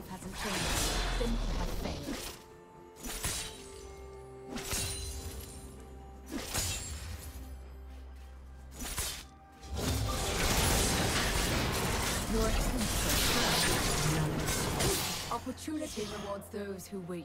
Life hasn't changed, failed. Opportunity rewards those who wait.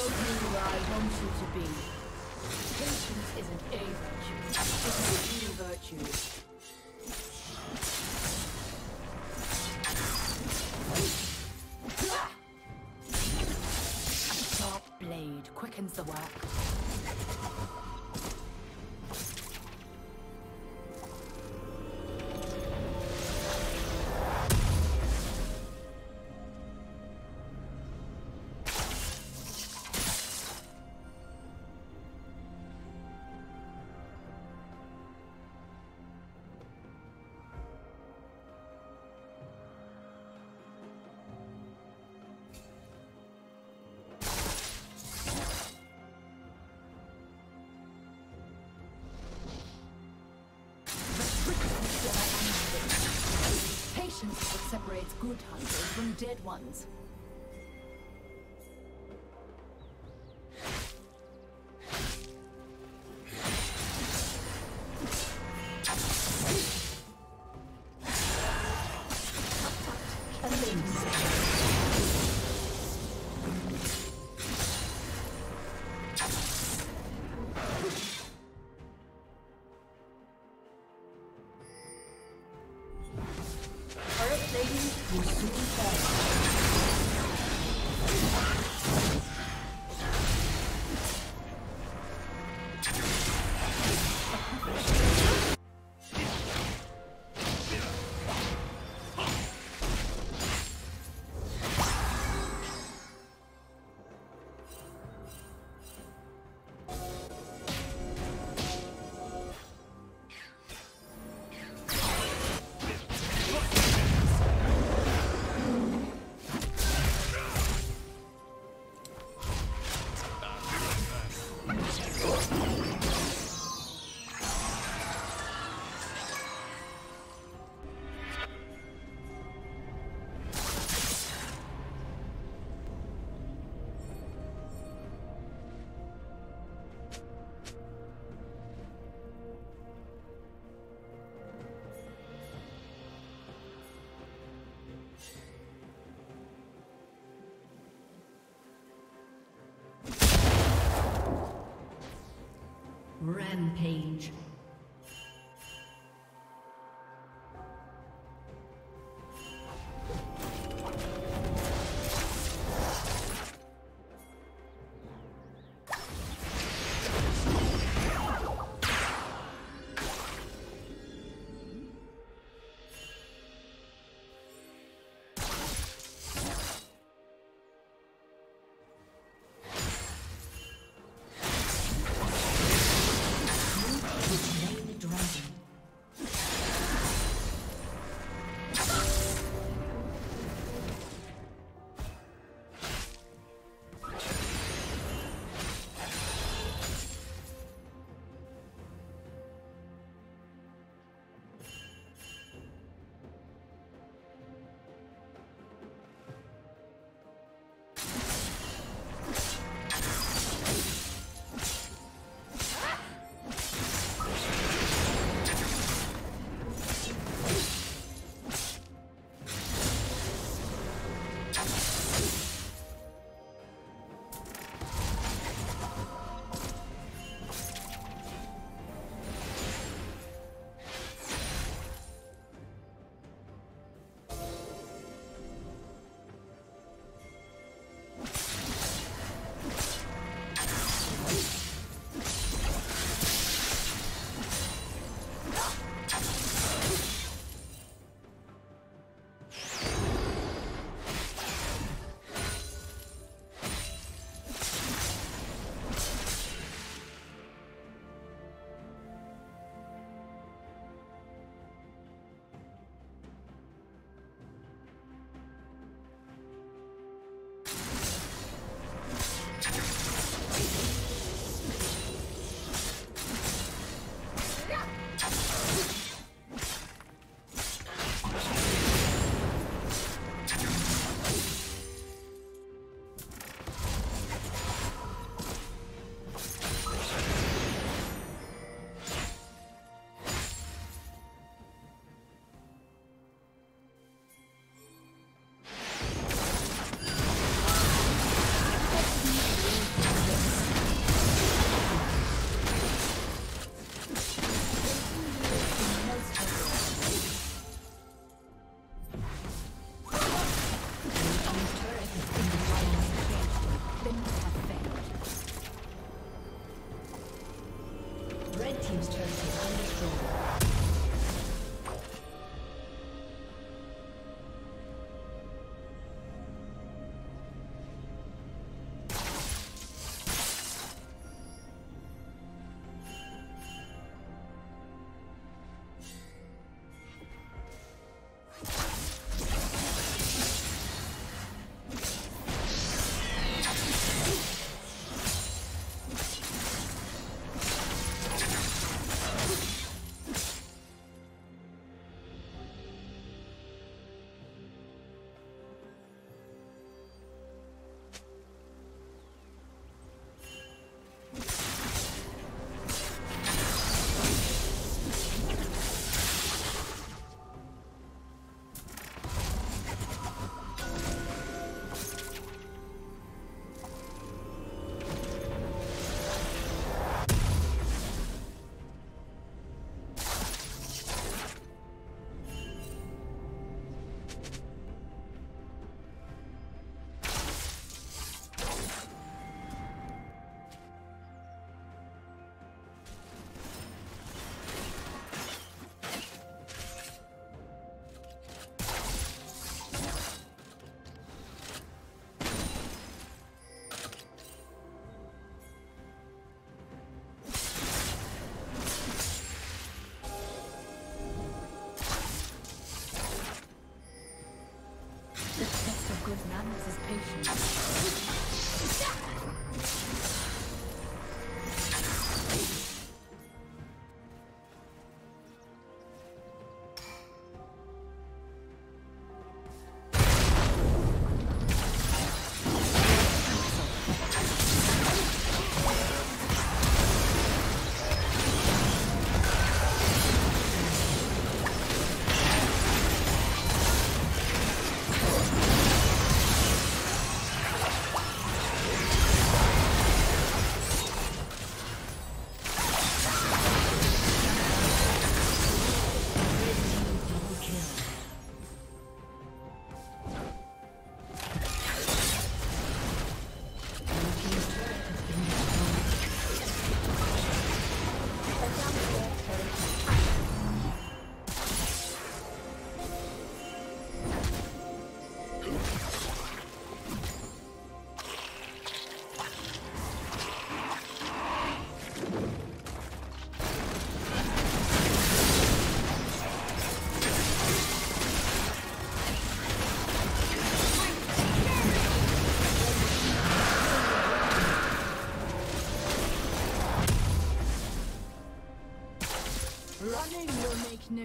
Patience is an A. It's a virtue. separates good hunters from dead ones. Rampage.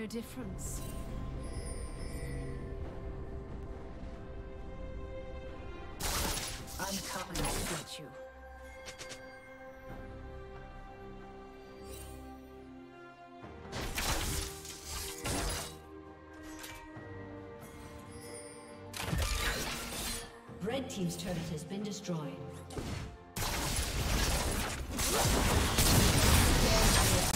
No difference. I'm coming to get you. Red Team's turret has been destroyed. Red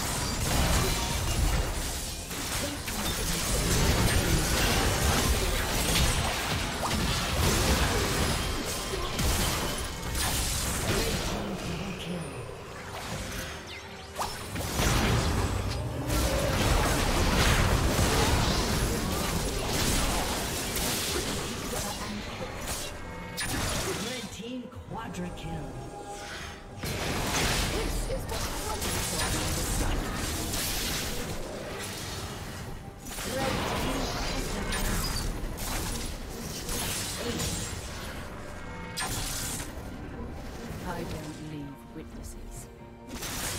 witnesses.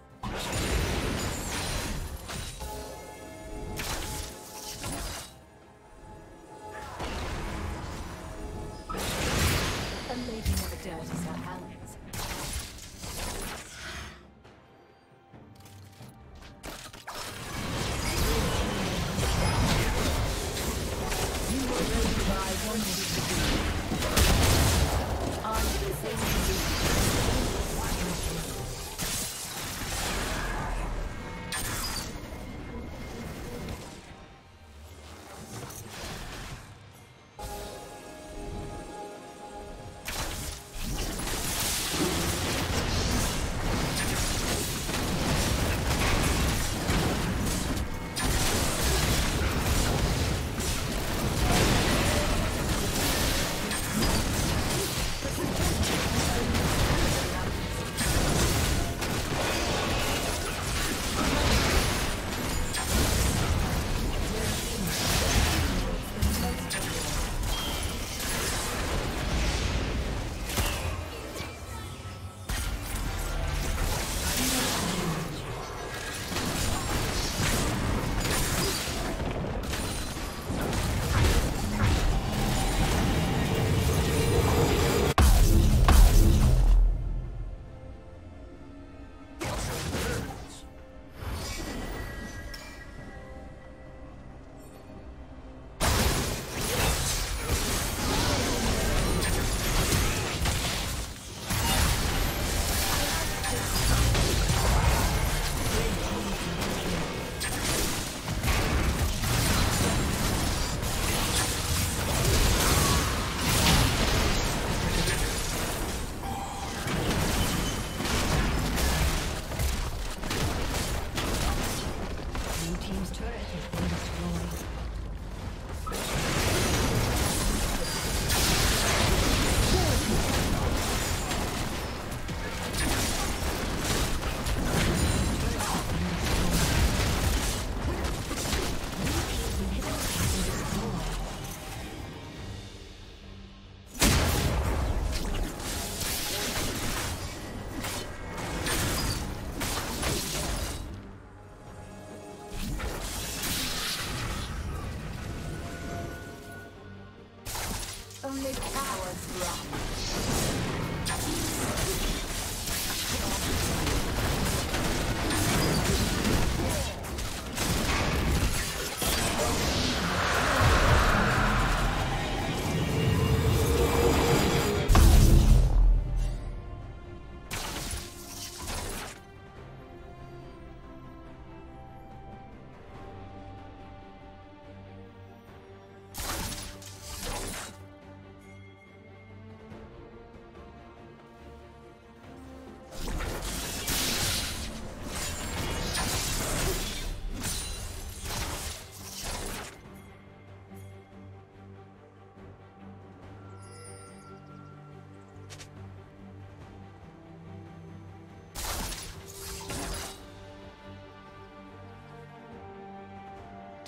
Curtis at Hampton.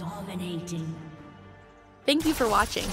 Dominating. Thank you for watching.